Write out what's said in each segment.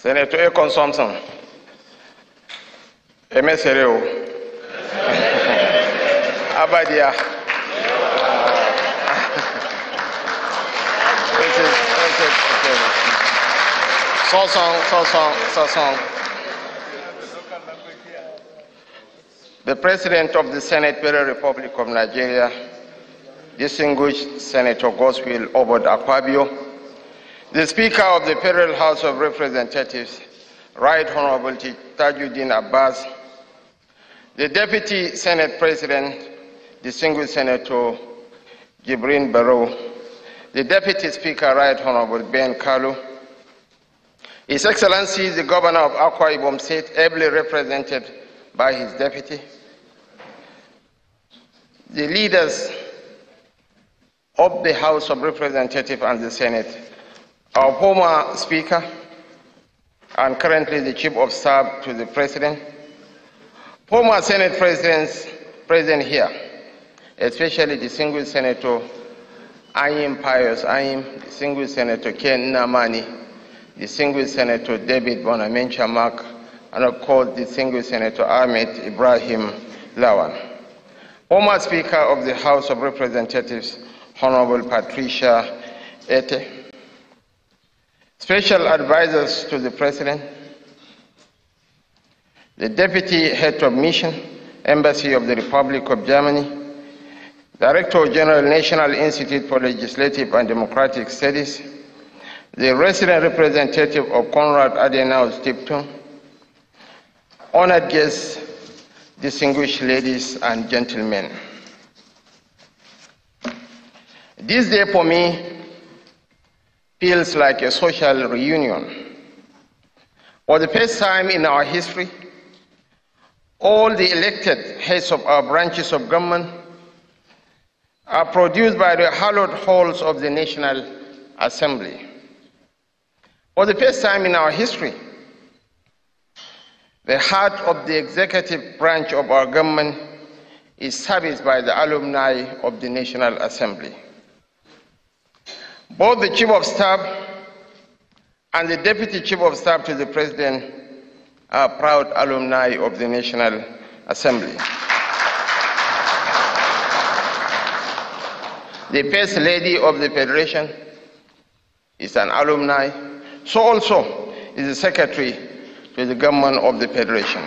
Senator Ekon Thompson. Abadia. Is, this is, okay. Sosong, Sosong, Sosong. The President of the Senate, Federal Republic of Nigeria, distinguished Senator Godswill Obot Akpabio, the Speaker of the Federal House of Representatives, Right Honorable Tajudeen Abbas, the Deputy Senate President, distinguished Senator Jibrin Barau, the Deputy Speaker, Right Honorable Ben Kalu, His Excellency the Governor of Akwa Ibom State, ably represented by his deputy, the leaders of the House of Representatives and the Senate, our former Speaker and currently the Chief of Staff to the President, former Senate Presidents present here, especially distinguished Senator Anyim Pius Anyim, distinguished Senator Ken Nnamani, distinguished Senator David Bonaventure Mark, and of course distinguished Senator Ahmed Ibrahim Lawan. Former Speaker of the House of Representatives, Honorable Patricia Etteh. Special advisors to the President, the Deputy Head of Mission, Embassy of the Republic of Germany, Director General, National Institute for Legislative and Democratic Studies, the resident representative of Konrad Adenauer Stiftung, honored guests, distinguished ladies and gentlemen. This day for me feels like a social reunion. For the first time in our history, all the elected heads of our branches of government are produced by the hallowed halls of the National Assembly. For the first time in our history, the heart of the executive branch of our government is serviced by the alumni of the National Assembly. Both the Chief of Staff and the Deputy Chief of Staff to the President are proud alumni of the National Assembly. The First Lady of the Federation is an alumni, so also is the Secretary to the government of the Federation.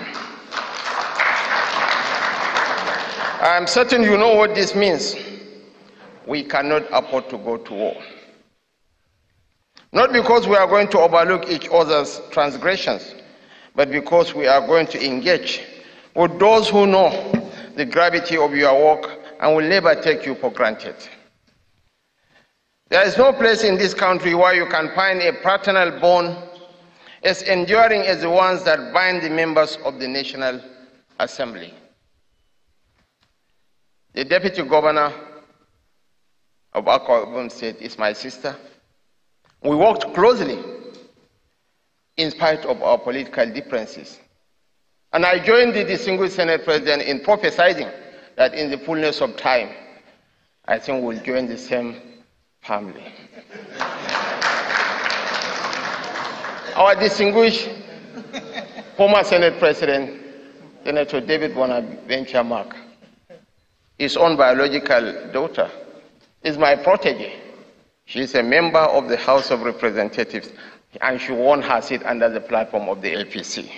I am certain you know what this means. We cannot afford to go to war. Not because we are going to overlook each other's transgressions, but because we are going to engage with those who know the gravity of your work and will never take you for granted. There is no place in this country where you can find a fraternal bond as enduring as the ones that bind the members of the National Assembly. The Deputy Governor of Akwa State is my sister. We worked closely in spite of our political differences. And I joined the distinguished Senate President in prophesying that in the fullness of time, I think we'll join the same family. Our distinguished former Senate President, Senator David Bonaventure Mark, his own biological daughter, is my protege. She is a member of the House of Representatives and she won her seat under the platform of the LPC.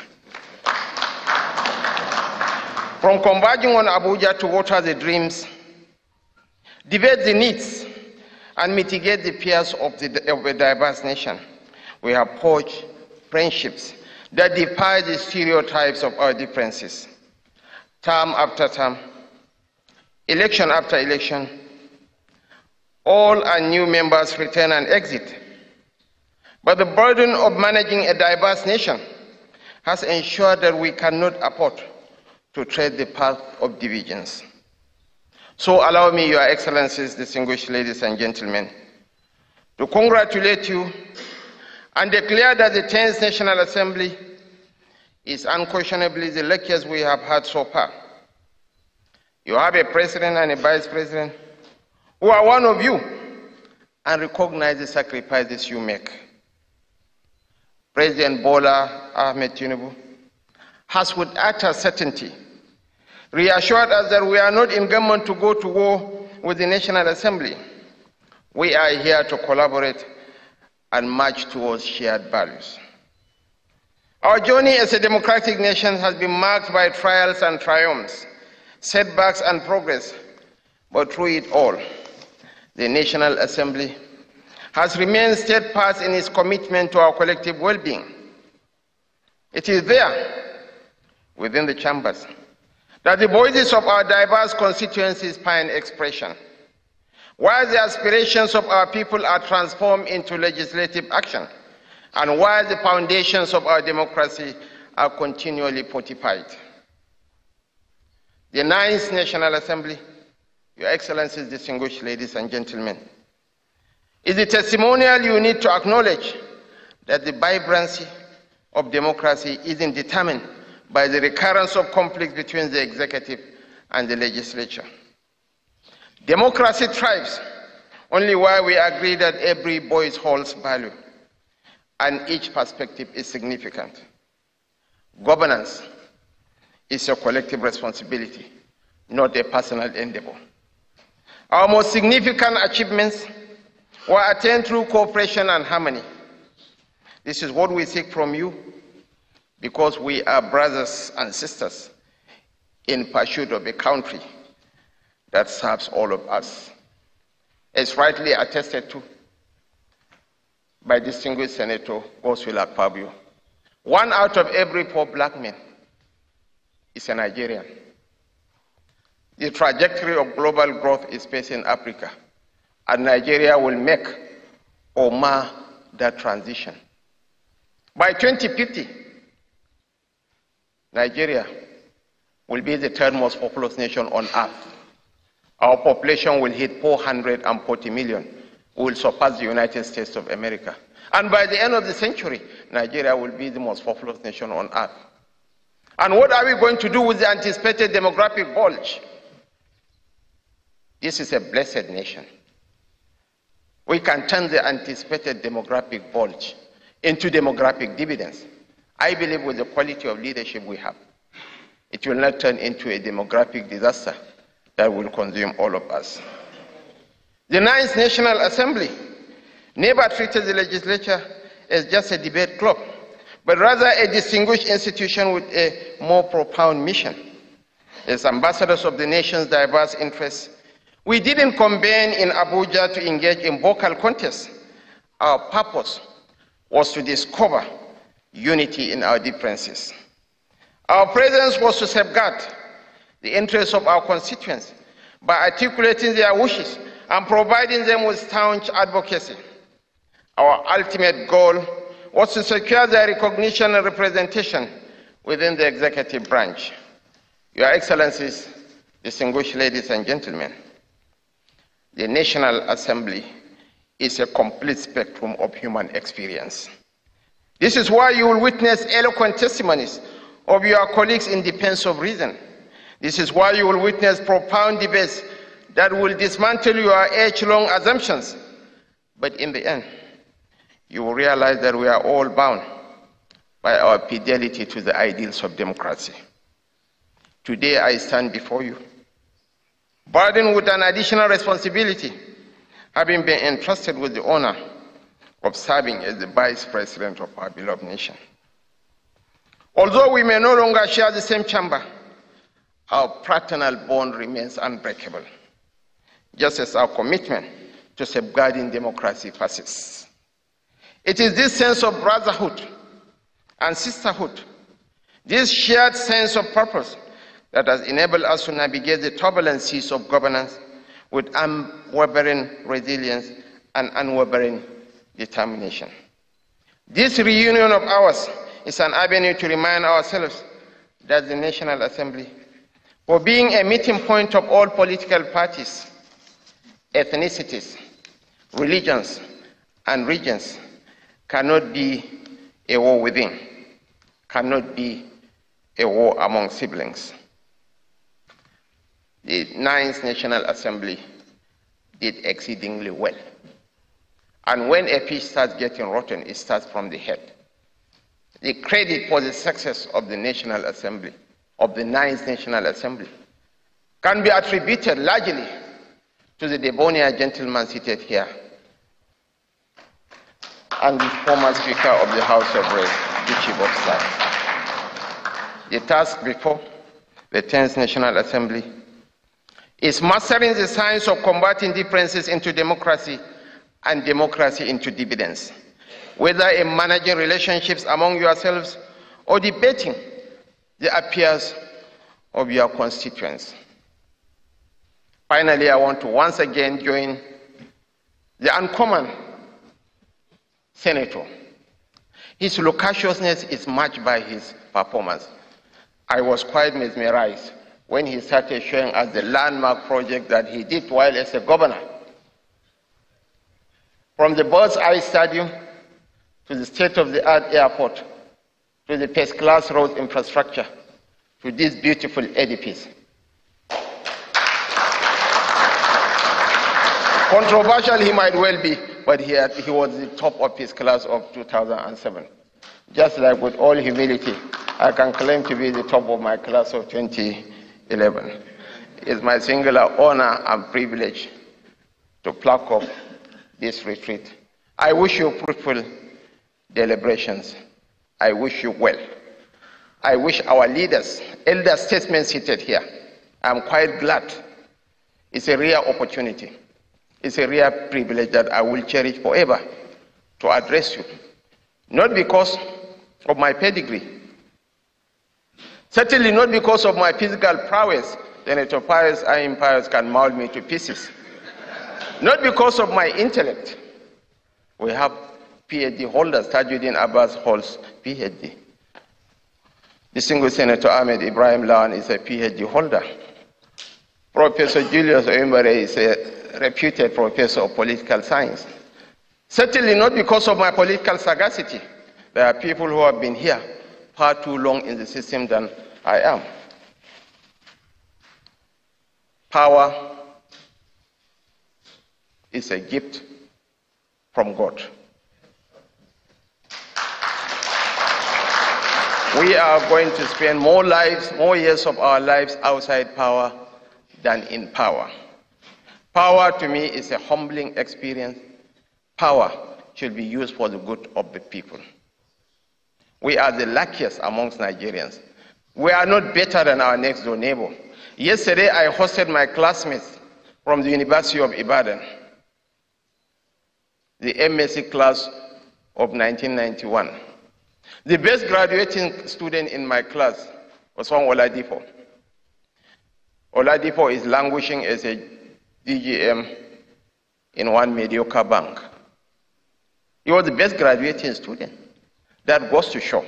From converging on Abuja to water the dreams, debate the needs, and mitigate the fears of, the, of a diverse nation, we have forged friendships that defy the stereotypes of our differences. Term after term, election after election, all our new members return and exit. But the burden of managing a diverse nation has ensured that we cannot afford to tread the path of divisions. So allow me, Your Excellencies, distinguished ladies and gentlemen, to congratulate you and declare that the 10th National Assembly is unquestionably the luckiest we have had so far. You have a president and a vice president who are one of you and recognize the sacrifices you make. President Bola Ahmed Tinubu, has with utter certainty reassured us that we are not in government to go to war with the National Assembly. We are here to collaborate and march towards shared values. Our journey as a democratic nation has been marked by trials and triumphs, setbacks and progress, but through it all, the National Assembly has remained steadfast in its commitment to our collective well being. It is there, within the chambers, that the voices of our diverse constituencies find expression, while the aspirations of our people are transformed into legislative action, and while the foundations of our democracy are continually fortified. The Ninth National Assembly, Your Excellencies, distinguished ladies and gentlemen, is a testimonial you need to acknowledge that the vibrancy of democracy isn't determined by the recurrence of conflict between the executive and the legislature. Democracy thrives only while we agree that every voice holds value and each perspective is significant. Governance is a collective responsibility, not a personal endeavor. Our most significant achievements were attained through cooperation and harmony. This is what we seek from you because we are brothers and sisters in pursuit of a country that serves all of us. As rightly attested to by distinguished Senator Godswill Akpabio, one out of every four black men is a Nigerian. The trajectory of global growth is facing Africa and Nigeria will make or mar that transition. By 2050, Nigeria will be the third most populous nation on earth. Our population will hit 440 million. We will surpass the United States of America. And by the end of the century, Nigeria will be the most populous nation on earth. And what are we going to do with the anticipated demographic bulge? This is a blessed nation we can turn the anticipated demographic bulge into demographic dividends. I believe with the quality of leadership we have, it will not turn into a demographic disaster that will consume all of us. The Ninth National Assembly never treated the legislature as just a debate club, but rather a distinguished institution with a more profound mission. As ambassadors of the nation's diverse interests, we didn't convene in Abuja to engage in vocal contests. Our purpose was to discover unity in our differences. Our presence was to safeguard the interests of our constituents by articulating their wishes and providing them with staunch advocacy. Our ultimate goal was to secure their recognition and representation within the executive branch. Your Excellencies, distinguished ladies and gentlemen, the National Assembly is a complete spectrum of human experience. This is why you will witness eloquent testimonies of your colleagues in defense of reason. This is why you will witness profound debates that will dismantle your age-long assumptions. But in the end, you will realize that we are all bound by our fidelity to the ideals of democracy. Today I stand before you burdened with an additional responsibility, having been entrusted with the honor of serving as the vice president of our beloved nation. Although we may no longer share the same chamber, our fraternal bond remains unbreakable, just as our commitment to safeguarding democracy persists. It is this sense of brotherhood and sisterhood, this shared sense of purpose, that has enabled us to navigate the turbulent seas of governance with unwavering resilience and unwavering determination. This reunion of ours is an avenue to remind ourselves that the National Assembly, for being a meeting point of all political parties, ethnicities, religions, and regions, cannot be a war within, cannot be a war among siblings the Ninth National Assembly did exceedingly well. And when a fish starts getting rotten, it starts from the head. the credit for the success of the National Assembly, of the Ninth National Assembly, can be attributed largely to the debonair gentleman seated here and the former Speaker of the House of Reps, of The task before the 10th National Assembly is mastering the science of converting differences into democracy and democracy into dividends, whether in managing relationships among yourselves or debating the affairs of your constituents. Finally, I want to once again join the uncommon senator. His loquaciousness is matched by his performance. I was quite mesmerized when he started showing us the landmark project that he did while as a governor. From the Bird's Eye Stadium to the state of the art airport to the first class road infrastructure to this beautiful edifice. Controversial he might well be, but he, had, he was the top of his class of 2007. Just like with all humility, I can claim to be the top of my class of 2011. It's my singular honor and privilege to pluck off this retreat. I wish you fruitful deliberations. I wish you well. I wish our leaders, elder statesmen seated here, I'm quite glad. It's a rare opportunity. It's a rare privilege that I will cherish forever to address you. Not because of my pedigree, certainly not because of my physical prowess. Senator Pius I. Pius can mold me to pieces. Not because of my intellect. We have PhD holders. Tajudeen Abbas holds PhD. Distinguished Senator Ahmed Ibrahim Lawan is a PhD holder. Professor Julius Ihonvbere is a reputed professor of political science. Certainly not because of my political sagacity. There are people who have been here far too long in the system than I am. Power is a gift from God. We are going to spend more lives, more years of our lives outside power than in power. Power to me is a humbling experience. Power should be used for the good of the people. We are the luckiest amongst Nigerians. We are not better than our next door neighbor. Yesterday, I hosted my classmates from the University of Ibadan the MSc class of 1991. The best graduating student in my class was from Oladipo. Oladipo is languishing as a DGM in one mediocre bank. He was the best graduating student. That goes to show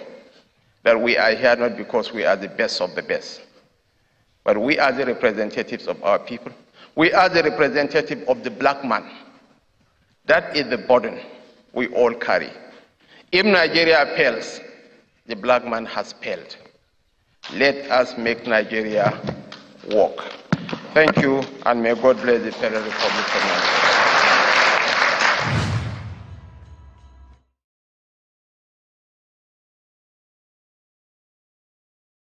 that we are here not because we are the best of the best, but we are the representatives of our people. We are the representative of the black man. That is the burden we all carry. If Nigeria fails, the black man has failed. Let us make Nigeria work. Thank you, and may God bless the Federal Republic of Nigeria.